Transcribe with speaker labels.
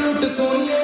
Speaker 1: minutos, sonido.